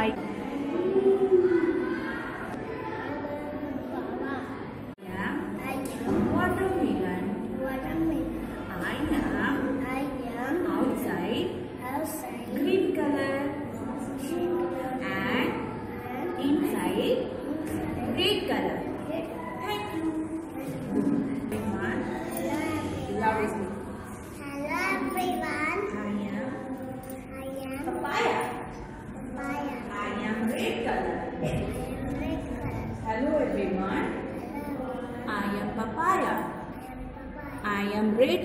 hike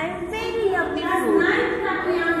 I'm very young. Class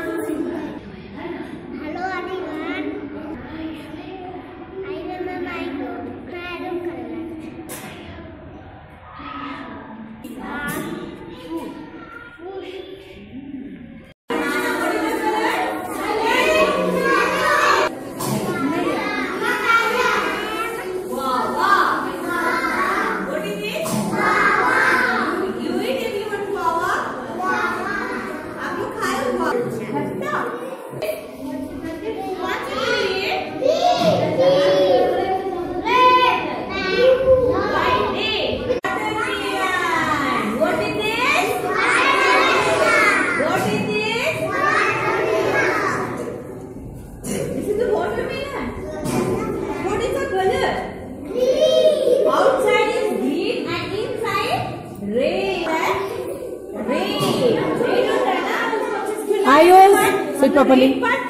Sit properly.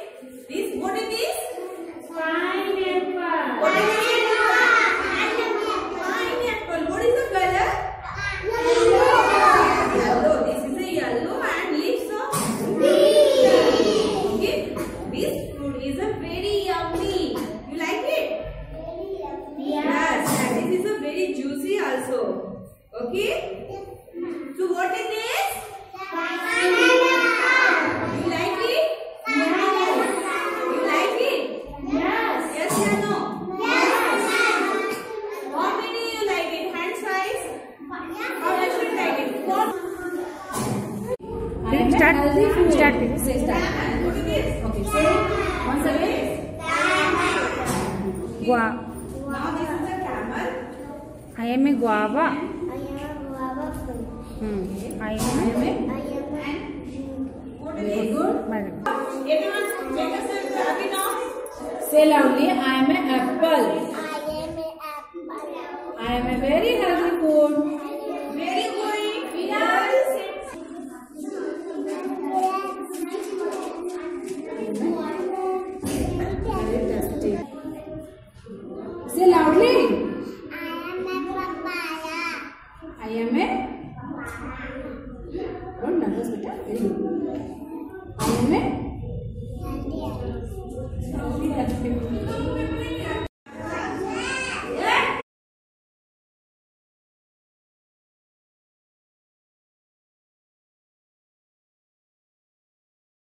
Start. Start. Say start. Okay. Say once again. Guava. Now this is a camel. I am a guava. I am a guava fruit. Hmm. I am. I am. A, I am. And what is it? Good. Everyone, check us out. now. Say loudly. I am an apple. I am an apple. I am a very healthy food. ये में और nervous बेटा में